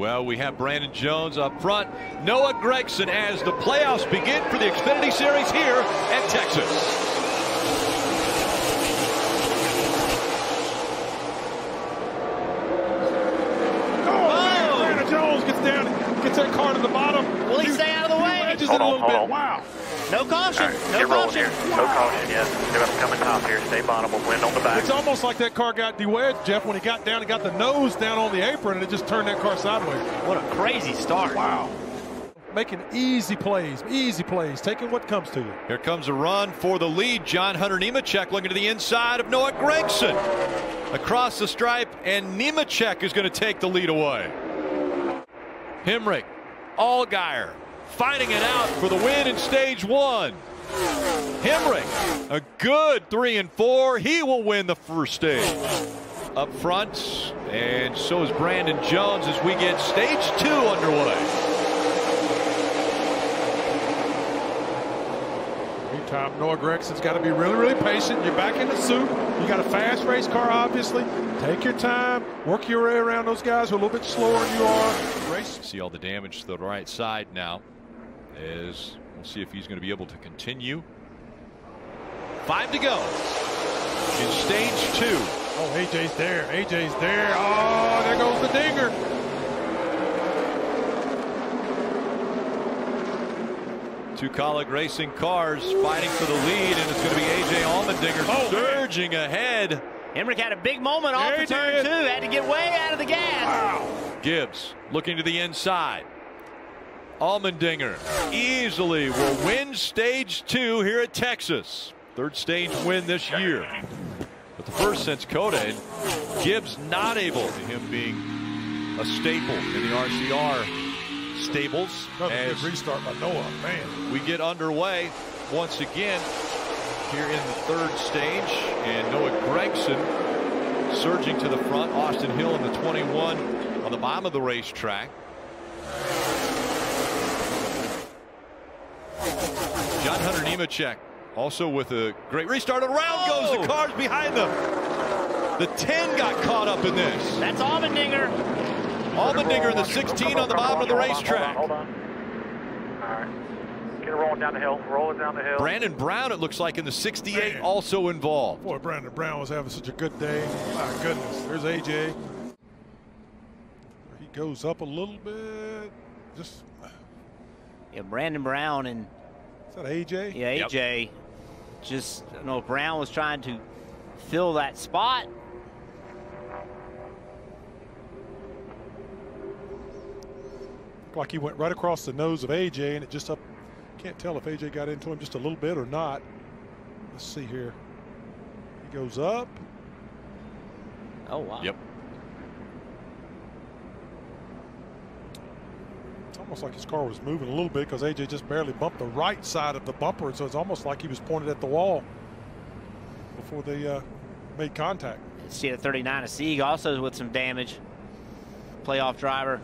Well, we have Brandon Jones up front, Noah Gragson as the playoffs begin for the Xfinity Series here at Texas. Oh, oh! gets that car to the bottom. Will he stay out of the way? Hold on, hold on. Wow. No caution. Right, no caution. Here. Wow. No caution yet. They're going to come in top here. Stay bottom. We'll wind on the back. It's almost like that car got dewedged, Jeff, when he got down and got the nose down on the apron, and it just turned that car sideways. What a crazy start. Wow. Making easy plays, easy plays, taking what comes to you. Here comes a run for the lead. John Hunter Nemechek looking to the inside of Noah Gragson. Across the stripe, and Nemechek is going to take the lead away. Hemric, Allgaier, fighting it out for the win in stage one. Hemric, a good three and four. He will win the first stage. Up front, and so is Brandon Jones as we get stage two underway. Meantime, Noah Gragson's got to be really, really patient. You're back in the suit. You got a fast race car, obviously. Take your time. Work your way around those guys who are a little bit slower than you are. Race. See all the damage to the right side now. As we'll see if he's going to be able to continue. Five to go in stage two. Oh, AJ's there. AJ's there. Oh, there goes the dinger. Two Kaulig racing cars fighting for the lead, and it's going to be AJ Allmendinger oh, surging man. ahead. Hemric had a big moment off the turn did. two. Had to get way out of the gas. Wow. Gibbs looking to the inside. Allmendinger easily will win stage two here at Texas. Third stage win this year. But the first since COTA. Gibbs not able to him being a staple in the RCR stables. Another as restart by Noah, man. We get underway once again here in the third stage. And Noah Gragson surging to the front. Austin Hill in the 21 on the bottom of the racetrack. John Hunter Nemechek also with a great restart. Around oh. goes the cars behind them. The 10 got caught up in this. That's Allmendinger. Allmendinger in the 16 on the bottom of the racetrack. Hold on. Hold on. All right. Get it rolling down the hill. Roll it down the hill. Brandon Brown, it looks like, in the 68 Man. also involved. Boy, Brandon Brown was having such a good day. My goodness. There's AJ. He goes up a little bit. Just. Yeah, Brandon Brown and. Is that AJ? Yeah, AJ. Yep. Just, you know, Brown was trying to fill that spot like he went right across the nose of AJ, and it just up. Can't tell if AJ got into him just a little bit or not. Let's see here. He goes up. Oh wow. Yep. Almost like his car was moving a little bit because AJ just barely bumped the right side of the bumper, and so it's almost like he was pointed at the wall before they uh, made contact. See a 39 of Sieg also with some damage. Playoff driver.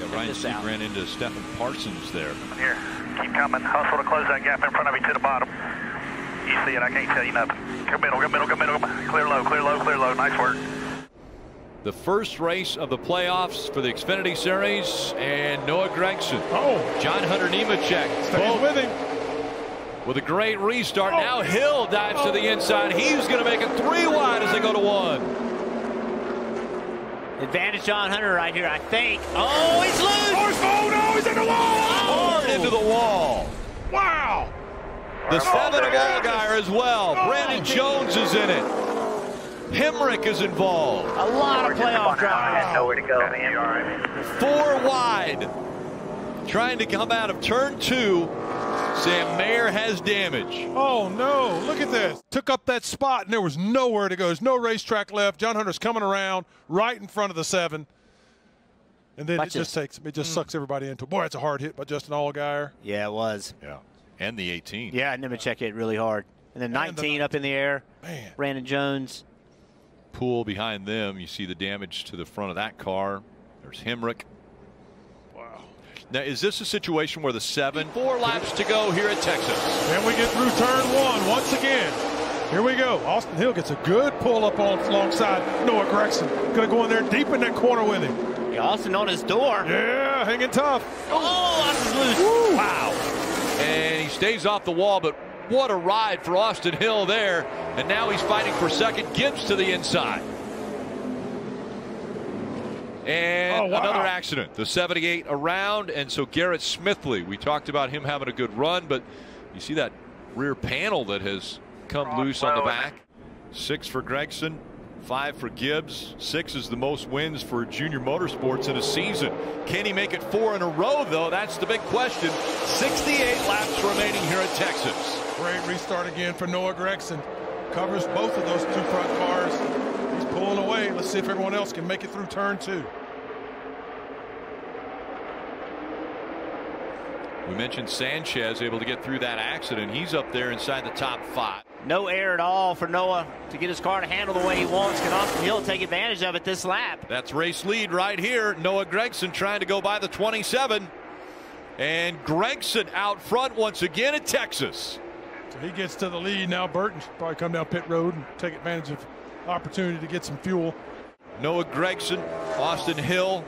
Yeah, Ryan Sieg ran into Stefan Parsons there. Here, keep coming. Hustle to close that gap in front of you to the bottom. You see it, I can't tell you nothing. Go middle, go middle, go middle. Clear low, clear low, clear low. Nice work. The first race of the playoffs for the Xfinity Series, and Noah Gragson. Oh. John Hunter Nemechek. Staying with him. With a great restart. Oh. Now Hill dives oh. to the oh. inside. He's going to make it three wide as they go to one. Advantage John Hunter right here, I think. Oh, he's loose! Oh, he's, oh no, he's in the wall! Hard oh. into the wall. Wow! The seven of Allgaier as well. Oh. Brandon Jones is in it. Hemric is involved. A lot of playoff drivers. Nowhere to go, man. Four wide. Trying to come out of turn two Sam Mayer has damage. Oh, no. Look at this. Took up that spot, and there was nowhere to go. There's no racetrack left. John Hunter's coming around right in front of the seven. And then Watch it just takes it just mm. sucks everybody into. Boy, that's a hard hit by Justin Allgaier. Yeah, it was. Yeah, and the 18. Yeah, Nemechek hit really hard, and then 19 and the, up in the air. Man, Brandon Jones. Pool behind them. You see the damage to the front of that car. There's Hemric. Wow. Now, is this a situation where the seven, four laps to go here at Texas? And we get through turn one once again. Here we go. Austin Hill gets a good pull up on alongside Noah Gragson. Going to go in there deep in that corner with him. Yeah, Austin on his door. Yeah, hanging tough. Oh, Austin's loose. Woo. Wow. And he stays off the wall, but what a ride for Austin Hill there. And now he's fighting for second. Gibbs to the inside. And oh, wow. another accident. The 78 around. And so Garrett Smithley, we talked about him having a good run, but you see that rear panel that has come loose on the back. Six for Gragson, five for Gibbs. Six is the most wins for Junior Motorsports in a season. Can he make it four in a row, though? That's the big question. 68 laps remaining here at Texas. Great restart again for Noah Gragson. Covers both of those two front cars. He's pulling away. Let's see if everyone else can make it through turn two. We mentioned Sanchez able to get through that accident. He's up there inside the top five. No air at all for Noah to get his car to handle the way he wants. Can Austin Hill take advantage of it this lap? That's race lead right here. Noah Gragson trying to go by the 27. And Gragson out front once again at Texas. So he gets to the lead now. Burton should probably come down pit road and take advantage of opportunity to get some fuel. Noah Gragson, Austin Hill,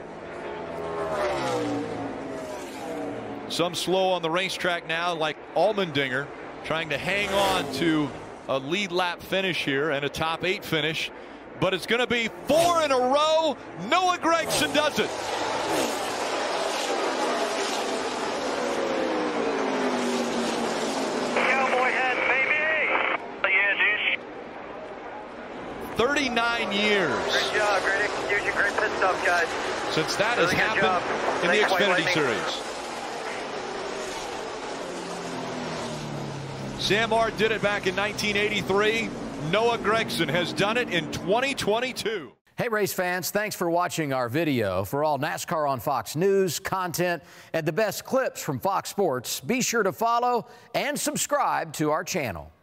Some slow on the racetrack now, like Allmendinger, trying to hang on to a lead lap finish here and a top eight finish. But it's going to be four in a row. Noah Gragson does it. 39 years. Great job, great execution, great pit stop, guys. Since that really has happened job. in Thanks, the Xfinity Series. Sam Ard did it back in 1983. Noah Gragson has done it in 2022. Hey, race fans, thanks for watching our video. For all NASCAR on Fox News, content, and the best clips from Fox Sports, be sure to follow and subscribe to our channel.